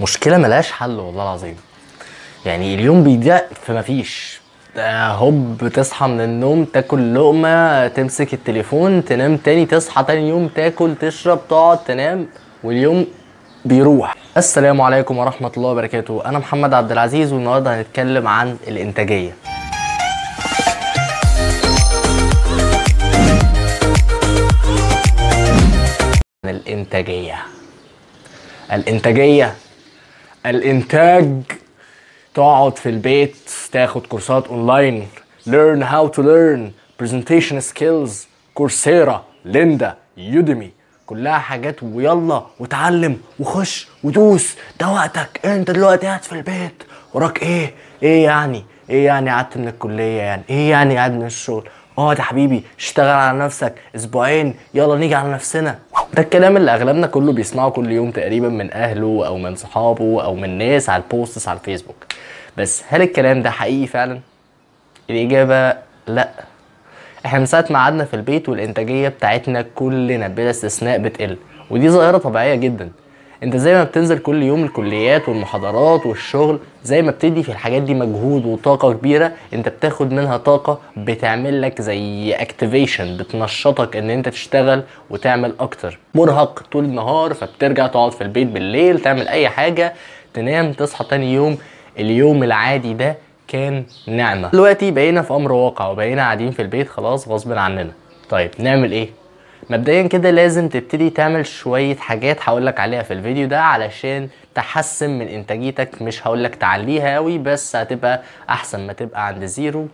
مشكلة ملهاش حل والله العظيم. يعني اليوم بيضيع في مفيش. ده هوب تصحى من النوم تاكل لقمة تمسك التليفون تنام تاني تصحى تاني يوم تاكل تشرب تقعد تنام واليوم بيروح. السلام عليكم ورحمة الله وبركاته. أنا محمد عبد العزيز والنهاردة هنتكلم عن الإنتاجية. الإنتاجية. الإنتاجية الإنتاج تقعد في البيت تاخد كورسات online learn how to learn presentation skills Coursera Lynda Udemy كلها حاجات ويلا وتعلم وخش ودوس. ده وقتك. انت دلوقتي قاعد في البيت. وراك إيه؟ إيه يعني؟ إيه يعني قعدت من الكلية يعني؟ إيه يعني قاعد من الشغل؟ اقعد يا حبيبي اشتغل على نفسك. أسبوعين يلا نيجي على نفسنا. ده الكلام اللي أغلبنا كله بيسمعه كل يوم تقريبا من أهله أو من صحابه أو من ناس على ال posts على الفيسبوك. بس هل الكلام ده حقيقي فعلا؟ الإجابة لأ. إحنا من ساعة ما قعدنا في البيت والإنتاجية بتاعتنا كلنا بلا استثناء بتقل ودي ظاهرة طبيعية جدا. انت زي ما بتنزل كل يوم الكليات والمحاضرات والشغل زي ما بتدي في الحاجات دي مجهود وطاقة كبيرة انت بتاخد منها طاقة بتعمل لك زي activation بتنشطك ان انت تشتغل وتعمل أكتر. مرهق طول النهار فبترجع تقعد في البيت بالليل تعمل اي حاجة تنام تصحى تاني يوم. اليوم العادي ده كان نعمة. دلوقتي بقينا في أمر واقع وبقينا قاعدين في البيت خلاص غصب عننا. طيب نعمل إيه؟ مبدئيا كده لازم تبتدي تعمل شوية حاجات هقولك عليها في الفيديو ده علشان تحسن من إنتاجيتك. مش هقولك تعليها قوي بس هتبقى أحسن ما تبقى عند زيرو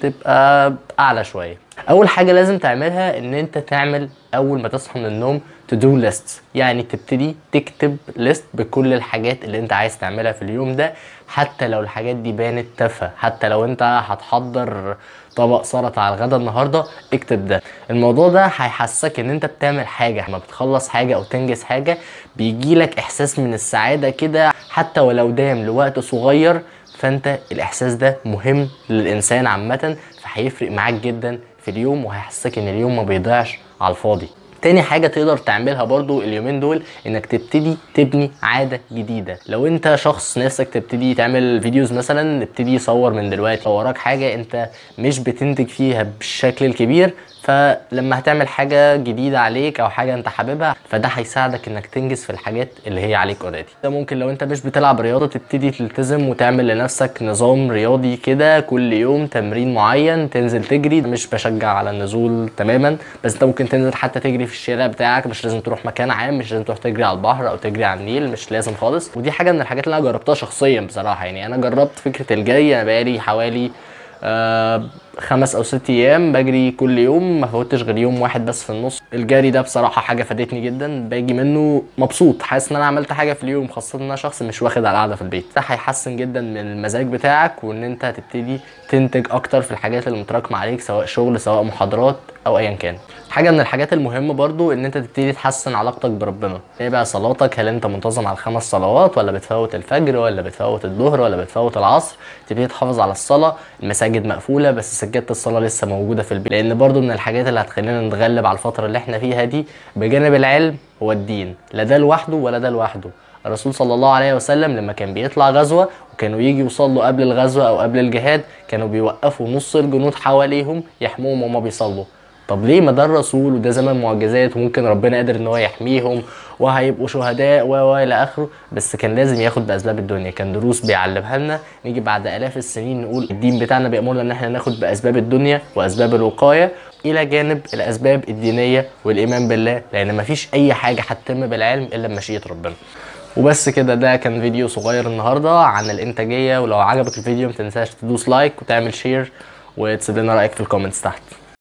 تبقى أعلى شوية. أول حاجة لازم تعملها إن أنت تعمل أول ما تصحى من النوم to do list يعني تبتدي تكتب list بكل الحاجات اللي أنت عايز تعملها في اليوم ده حتى لو الحاجات دي بانت تافهة حتى لو أنت هتحضر طبق سلطة على الغدا النهارده اكتب ده. الموضوع ده هيحسسك إن أنت بتعمل حاجة. لما بتخلص حاجة أو تنجز حاجة بيجيلك إحساس من السعادة كده حتى ولو دام لوقت صغير فأنت الإحساس ده مهم للإنسان عامة فهيفرق معاك جدا في اليوم وهيحسسك إن اليوم ما بيضيعش على الفاضي. تاني حاجة تقدر تعملها برضو اليومين دول إنك تبتدي تبني عادة جديدة. لو أنت شخص نفسك تبتدي تعمل videos مثلا ابتدي صور من دلوقتي. لو وراك حاجة أنت مش بتنتج فيها بالشكل الكبير فلما هتعمل حاجة جديدة عليك أو حاجة أنت حاببها فده هيساعدك إنك تنجز في الحاجات اللي هي عليك already ده ممكن لو أنت مش بتلعب رياضة تبتدي تلتزم وتعمل لنفسك نظام رياضي كده كل يوم تمرين معين تنزل تجري. مش بشجع على النزول تماما بس أنت ممكن تنزل حتى تجري في الشارع بتاعك مش لازم تروح مكان عام مش لازم تروح تجري على البحر أو تجري على النيل مش لازم خالص. ودي حاجة من الحاجات اللي أنا جربتها شخصيا بصراحة يعني أنا جربت فكرة الجري أنا بقالي حوالي آه خمس أو ست أيام بجري كل يوم ما فوتش غير يوم واحد بس في النص. الجري ده بصراحة حاجة فادتني جدا باجي منه مبسوط حاسس إن أنا عملت حاجة في اليوم خاصة إن أنا شخص مش واخد على القعدة في البيت. ده هيحسن جدا من المزاج بتاعك وإن أنت هتبتدي تنتج أكتر في الحاجات اللي متراكمة عليك سواء شغل سواء محاضرات أو ايا كان. حاجة من الحاجات المهمة برضو إن أنت تبتدي تحسن علاقتك بربنا. إيه بقى صلاتك هل أنت منتظم على الخمس صلوات ولا بتفوت الفجر ولا بتفوت الظهر ولا بتفوت العصر؟ تبتدي تحافظ على الصلاة المساجد مقفولة بس سجادة الصلاة لسه موجودة في البيت. لأن برضو من الحاجات اللي هتخلينا نتغلب على الفترة اللي إحنا فيها دي بجانب العلم هو الدين. لا ده لوحده ولا ده لوحده. الرسول صلى الله عليه وسلم لما كان بيطلع غزوة وكانوا يجي يصلوا قبل الغزوة أو قبل الجهاد كانوا بيوقفوا نص الجنود حواليهم يحموهم وهما بيصلوا. طب ليه ما ده الرسول وده زمن معجزات وممكن ربنا قادر إن هو يحميهم وهيبقوا شهداء و و إلى آخره؟ بس كان لازم ياخد بأسباب الدنيا كان دروس بيعلمها لنا. نيجي بعد آلاف السنين نقول الدين بتاعنا بيامرنا إن إحنا ناخد بأسباب الدنيا وأسباب الوقاية إلى جانب الأسباب الدينية والإيمان بالله لأن مفيش أي حاجة هتتم بالعلم إلا بمشيئة ربنا. وبس كده ده كان فيديو صغير النهارده عن الإنتاجية ولو عجبك الفيديو متنساش تدوس like وتعمل share وتسيب لنا رأيك في ال comments تحت.